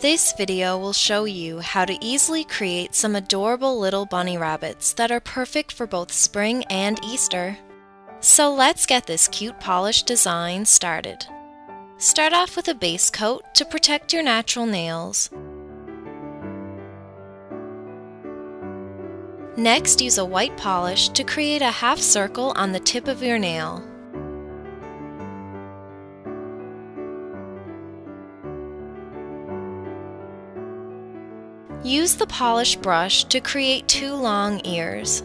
This video will show you how to easily create some adorable little bunny rabbits that are perfect for both spring and Easter. So let's get this cutepolish design started. Start off with a base coat to protect your natural nails. Next, use a white polish to create a half circle on the tip of your nail. Use the polish brush to create two long ears.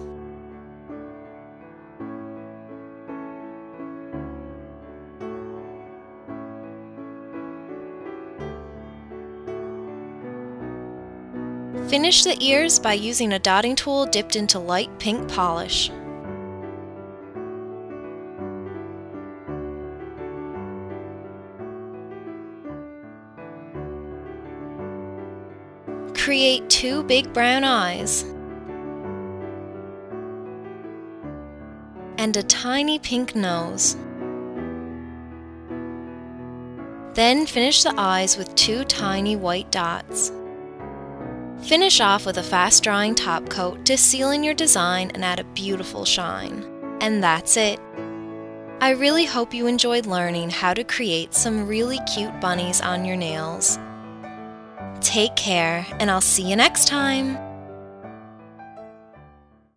Finish the ears by using a dotting tool dipped into light pink polish. Create two big brown eyes and a tiny pink nose. Then finish the eyes with two tiny white dots. Finish off with a fast drying top coat to seal in your design and add a beautiful shine. And that's it. I really hope you enjoyed learning how to create some really cute bunnies on your nails. Take care, and I'll see you next time!